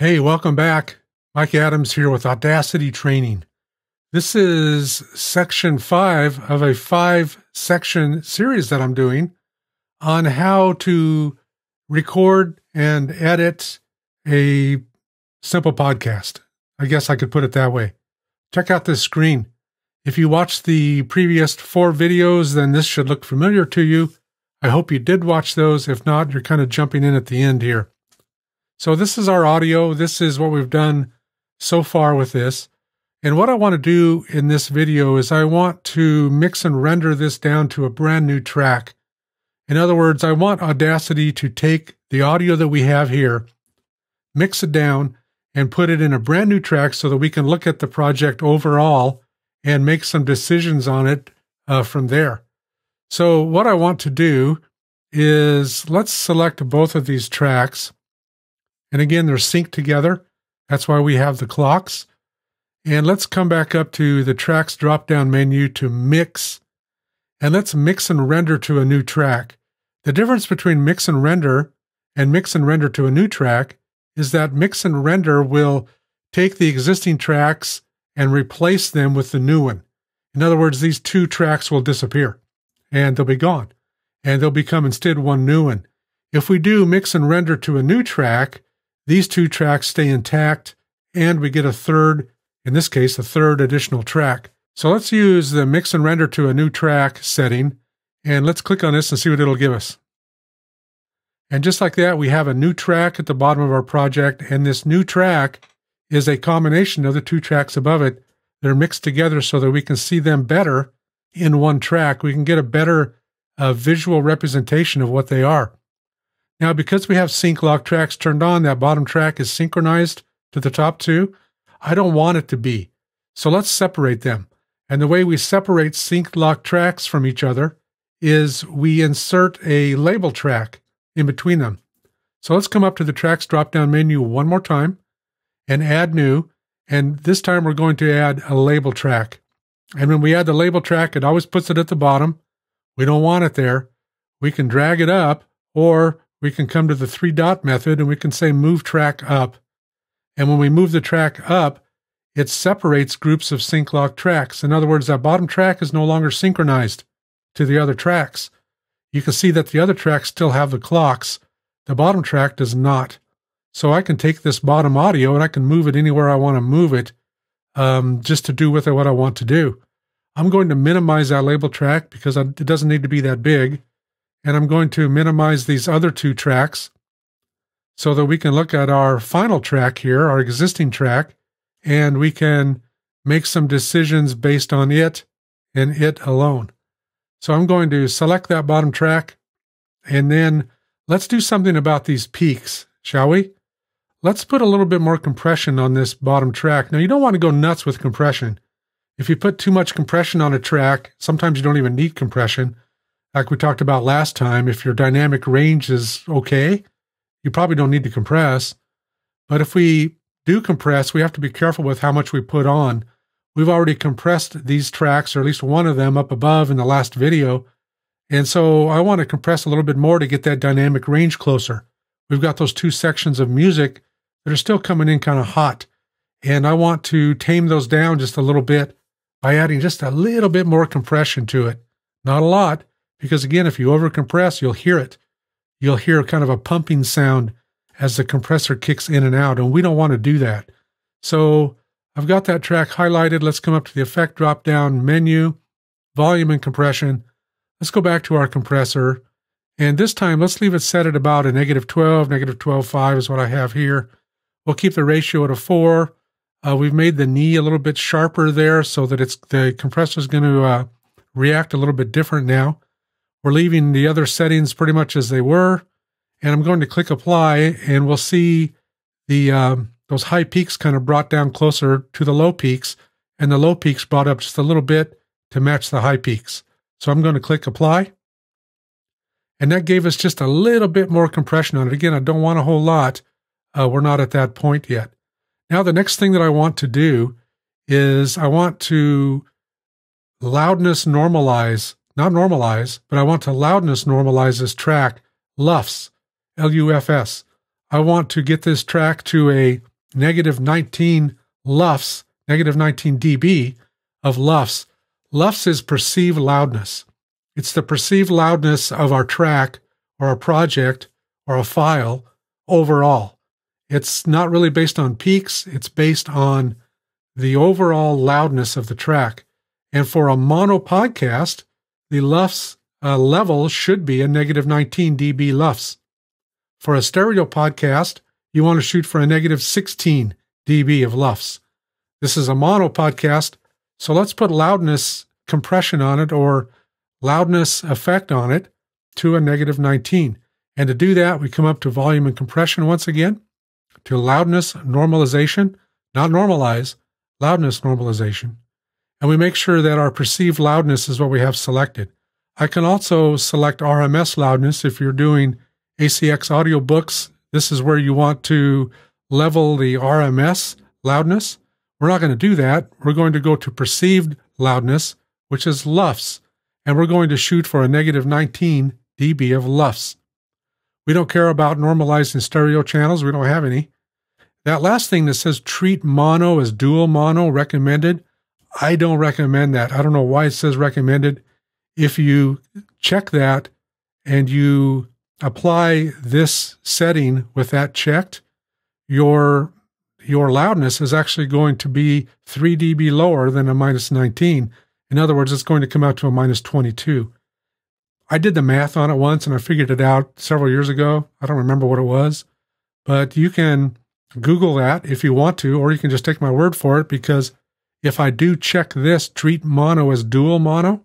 Hey, welcome back. Mike Adams here with Audacity Training. This is section five of a five section series that I'm doing on how to record and edit a simple podcast. I guess I could put it that way. Check out this screen. If you watched the previous four videos, then this should look familiar to you. I hope you did watch those. If not, you're kind of jumping in at the end here. So this is our audio. This is what we've done so far with this. And what I want to do in this video is I want to mix and render this down to a brand new track. In other words, I want Audacity to take the audio that we have here, mix it down, and put it in a brand new track so that we can look at the project overall and make some decisions on it uh, from there. So what I want to do is let's select both of these tracks. And again, they're synced together. That's why we have the clocks. And let's come back up to the tracks drop down menu to mix. And let's mix and render to a new track. The difference between mix and render and mix and render to a new track is that mix and render will take the existing tracks and replace them with the new one. In other words, these two tracks will disappear and they'll be gone and they'll become instead one new one. If we do mix and render to a new track, these two tracks stay intact, and we get a third, in this case, a third additional track. So let's use the mix and render to a new track setting, and let's click on this and see what it'll give us. And just like that, we have a new track at the bottom of our project, and this new track is a combination of the two tracks above it. They're mixed together so that we can see them better in one track. We can get a better uh, visual representation of what they are. Now, because we have sync lock tracks turned on, that bottom track is synchronized to the top two. I don't want it to be. So let's separate them. And the way we separate sync lock tracks from each other is we insert a label track in between them. So let's come up to the tracks drop down menu one more time and add new. And this time we're going to add a label track. And when we add the label track, it always puts it at the bottom. We don't want it there. We can drag it up or we can come to the three dot method and we can say move track up. And when we move the track up, it separates groups of sync lock tracks. In other words, that bottom track is no longer synchronized to the other tracks. You can see that the other tracks still have the clocks. The bottom track does not. So I can take this bottom audio and I can move it anywhere I want to move it um, just to do with it what I want to do. I'm going to minimize that label track because it doesn't need to be that big and I'm going to minimize these other two tracks so that we can look at our final track here, our existing track, and we can make some decisions based on it and it alone. So I'm going to select that bottom track and then let's do something about these peaks, shall we? Let's put a little bit more compression on this bottom track. Now, you don't want to go nuts with compression. If you put too much compression on a track, sometimes you don't even need compression like we talked about last time, if your dynamic range is okay, you probably don't need to compress. But if we do compress, we have to be careful with how much we put on. We've already compressed these tracks, or at least one of them up above in the last video. And so I want to compress a little bit more to get that dynamic range closer. We've got those two sections of music that are still coming in kind of hot. And I want to tame those down just a little bit by adding just a little bit more compression to it. Not a lot, because again, if you overcompress, you'll hear it. You'll hear kind of a pumping sound as the compressor kicks in and out, and we don't want to do that. So I've got that track highlighted. Let's come up to the effect drop down menu, volume and compression. Let's go back to our compressor. And this time, let's leave it set at about a negative 12, negative 12.5 is what I have here. We'll keep the ratio at a 4. Uh, we've made the knee a little bit sharper there so that it's the compressor is going to uh, react a little bit different now. We're leaving the other settings pretty much as they were. And I'm going to click apply and we'll see the um, those high peaks kind of brought down closer to the low peaks and the low peaks brought up just a little bit to match the high peaks. So I'm going to click apply. And that gave us just a little bit more compression on it. Again, I don't want a whole lot. Uh, we're not at that point yet. Now, the next thing that I want to do is I want to loudness normalize not normalize, but I want to loudness normalize this track, LUFS, L-U-F-S. I want to get this track to a negative 19 LUFS, negative 19 dB of LUFS. LUFS is perceived loudness. It's the perceived loudness of our track or a project or a file overall. It's not really based on peaks, it's based on the overall loudness of the track. And for a mono podcast, the LUFS uh, level should be a negative 19 dB LUFS. For a stereo podcast, you want to shoot for a negative 16 dB of LUFS. This is a mono podcast, so let's put loudness compression on it or loudness effect on it to a negative 19. And to do that, we come up to volume and compression once again, to loudness normalization, not normalize, loudness normalization. And we make sure that our perceived loudness is what we have selected. I can also select RMS loudness if you're doing ACX audiobooks. This is where you want to level the RMS loudness. We're not going to do that. We're going to go to perceived loudness, which is LUFS, and we're going to shoot for a negative 19 dB of LUFS. We don't care about normalizing stereo channels. We don't have any. That last thing that says treat mono as dual mono recommended, I don't recommend that. I don't know why it says recommended. If you check that and you apply this setting with that checked, your your loudness is actually going to be 3 dB lower than a minus 19. In other words, it's going to come out to a minus 22. I did the math on it once and I figured it out several years ago. I don't remember what it was, but you can Google that if you want to, or you can just take my word for it because if I do check this treat mono as dual mono,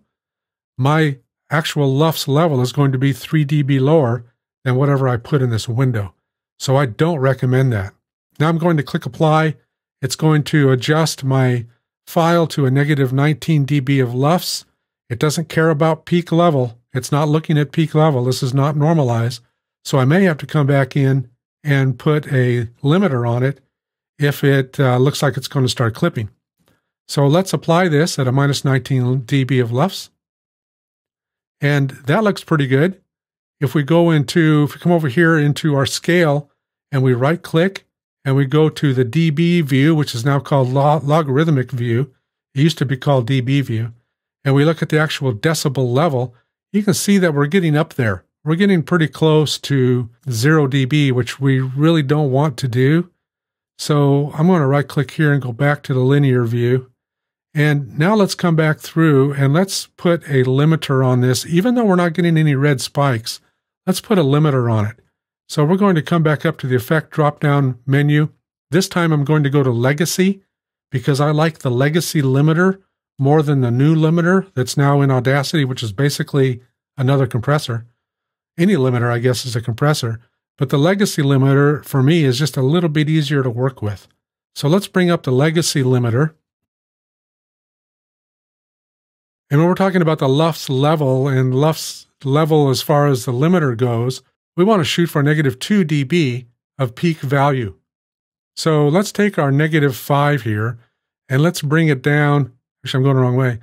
my actual LUFS level is going to be 3 dB lower than whatever I put in this window. So I don't recommend that. Now I'm going to click apply. It's going to adjust my file to a negative 19 dB of LUFS. It doesn't care about peak level. It's not looking at peak level. This is not normalized. So I may have to come back in and put a limiter on it if it uh, looks like it's going to start clipping. So let's apply this at a minus 19 dB of LUFS. And that looks pretty good. If we go into, if we come over here into our scale and we right click and we go to the dB view, which is now called log logarithmic view, it used to be called dB view, and we look at the actual decibel level, you can see that we're getting up there we're getting pretty close to 0 dB, which we really don't want to do. So I'm going to right click here and go back to the linear view. And now let's come back through and let's put a limiter on this. Even though we're not getting any red spikes, let's put a limiter on it. So we're going to come back up to the effect drop down menu. This time I'm going to go to legacy because I like the legacy limiter more than the new limiter that's now in Audacity, which is basically another compressor any limiter, I guess, is a compressor. But the legacy limiter for me is just a little bit easier to work with. So let's bring up the legacy limiter. And when we're talking about the LUFS level and LUFS level as far as the limiter goes, we want to shoot for negative 2 dB of peak value. So let's take our negative 5 here and let's bring it down. Actually, I'm going the wrong way.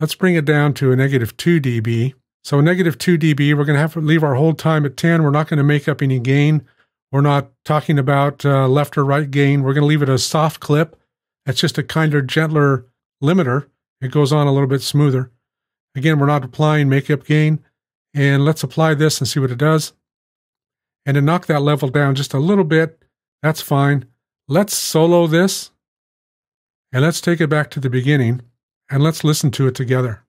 Let's bring it down to a negative 2 dB. So a negative 2 dB, we're going to have to leave our hold time at 10. We're not going to make up any gain. We're not talking about uh, left or right gain. We're going to leave it a soft clip. That's just a kinder, gentler limiter. It goes on a little bit smoother. Again, we're not applying makeup gain. And let's apply this and see what it does. And to knock that level down just a little bit, that's fine. Let's solo this. And let's take it back to the beginning. And let's listen to it together.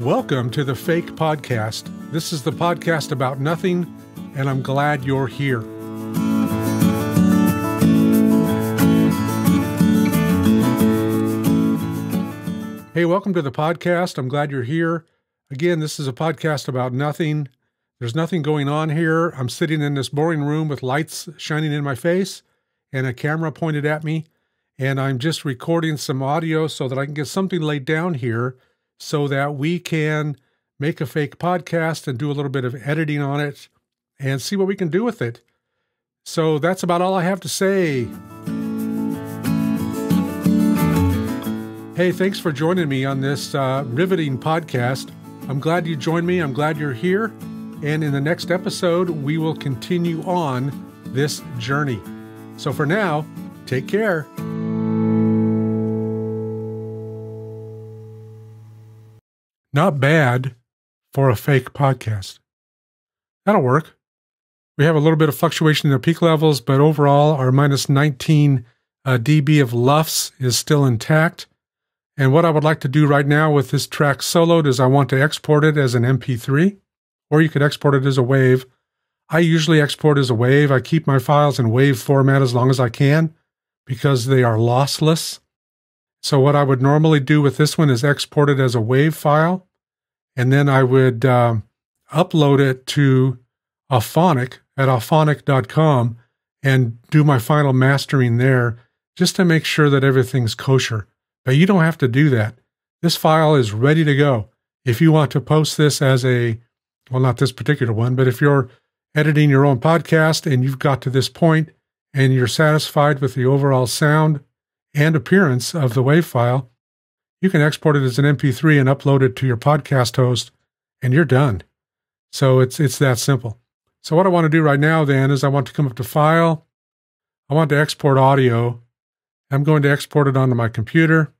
Welcome to the Fake Podcast. This is the podcast about nothing, and I'm glad you're here. Hey, welcome to the podcast. I'm glad you're here. Again, this is a podcast about nothing. There's nothing going on here. I'm sitting in this boring room with lights shining in my face and a camera pointed at me, and I'm just recording some audio so that I can get something laid down here so that we can make a fake podcast and do a little bit of editing on it and see what we can do with it. So that's about all I have to say. Hey, thanks for joining me on this uh, riveting podcast. I'm glad you joined me. I'm glad you're here. And in the next episode, we will continue on this journey. So for now, take care. Not bad for a fake podcast. That'll work. We have a little bit of fluctuation in the peak levels, but overall, our minus 19 uh, dB of LUFS is still intact. And what I would like to do right now with this track soloed is I want to export it as an MP3, or you could export it as a WAV. I usually export as a WAV. I keep my files in WAV format as long as I can because they are lossless. So what I would normally do with this one is export it as a WAV file, and then I would um, upload it to Auphonic at auphonic.com and do my final mastering there just to make sure that everything's kosher. But you don't have to do that. This file is ready to go. If you want to post this as a, well, not this particular one, but if you're editing your own podcast and you've got to this point and you're satisfied with the overall sound and appearance of the WAV file, you can export it as an MP3 and upload it to your podcast host, and you're done. So it's it's that simple. So what I want to do right now then is I want to come up to File. I want to export audio. I'm going to export it onto my computer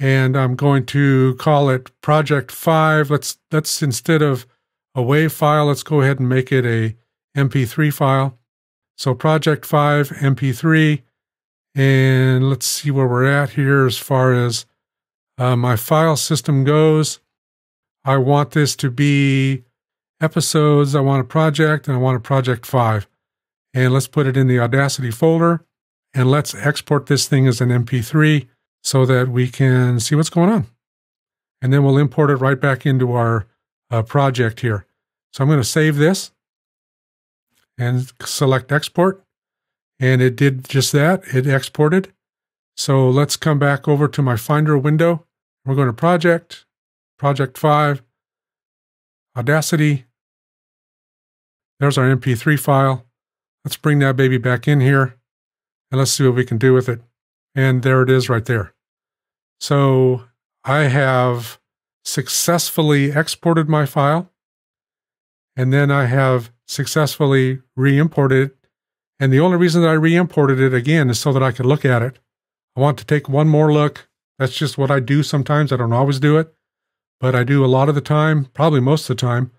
and I'm going to call it project 5. Let's let's instead of a WAV file, let's go ahead and make it a MP3 file. So project 5 MP3 and let's see where we're at here as far as uh, my file system goes. I want this to be episodes. I want a project and I want a project 5. And let's put it in the Audacity folder and let's export this thing as an MP3 so that we can see what's going on. And then we'll import it right back into our uh, project here. So I'm going to save this and select export. And it did just that. It exported. So let's come back over to my Finder window. We're going to Project, Project 5, Audacity. There's our MP3 file. Let's bring that baby back in here and let's see what we can do with it. And there it is right there. So I have successfully exported my file. And then I have successfully re-imported it. And the only reason that I re-imported it again is so that I could look at it. I want to take one more look. That's just what I do sometimes. I don't always do it, but I do a lot of the time, probably most of the time.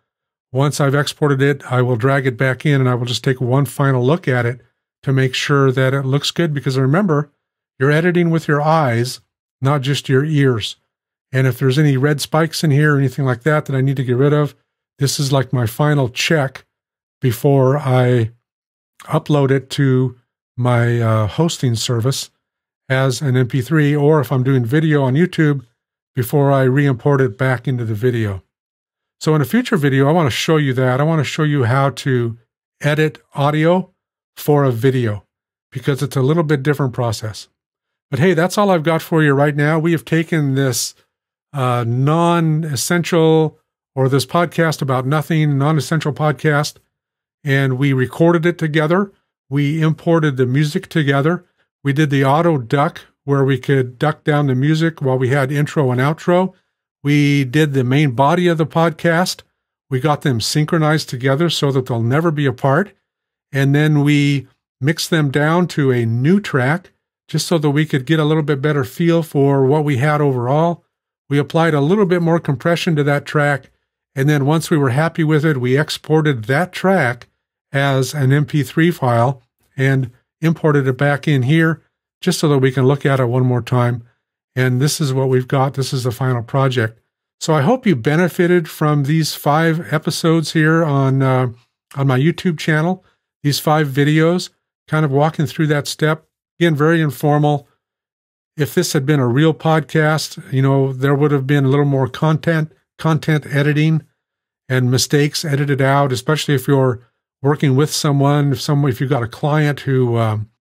Once I've exported it, I will drag it back in and I will just take one final look at it to make sure that it looks good. Because remember, you're editing with your eyes, not just your ears. And if there's any red spikes in here or anything like that that I need to get rid of, this is like my final check before I upload it to my uh, hosting service as an MP3, or if I'm doing video on YouTube, before I re import it back into the video. So, in a future video, I want to show you that. I want to show you how to edit audio for a video because it's a little bit different process. But hey, that's all I've got for you right now. We have taken this uh, non essential or this podcast about nothing, non essential podcast, and we recorded it together. We imported the music together. We did the auto duck where we could duck down the music while we had intro and outro. We did the main body of the podcast. We got them synchronized together so that they'll never be apart. And then we mixed them down to a new track just so that we could get a little bit better feel for what we had overall. We applied a little bit more compression to that track. And then once we were happy with it, we exported that track as an MP3 file and imported it back in here just so that we can look at it one more time. And this is what we've got. This is the final project. So I hope you benefited from these five episodes here on uh, on my YouTube channel. These five videos, kind of walking through that step Again, very informal. If this had been a real podcast, you know, there would have been a little more content, content editing and mistakes edited out, especially if you're working with someone, if someone, if you've got a client who, um,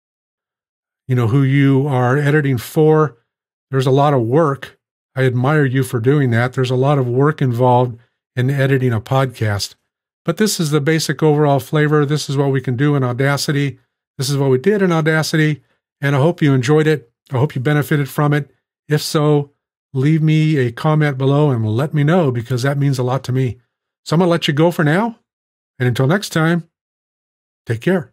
you know, who you are editing for, there's a lot of work. I admire you for doing that. There's a lot of work involved in editing a podcast. But this is the basic overall flavor. This is what we can do in Audacity. This is what we did in Audacity. And I hope you enjoyed it. I hope you benefited from it. If so, leave me a comment below and let me know because that means a lot to me. So I'm going to let you go for now. And until next time, take care.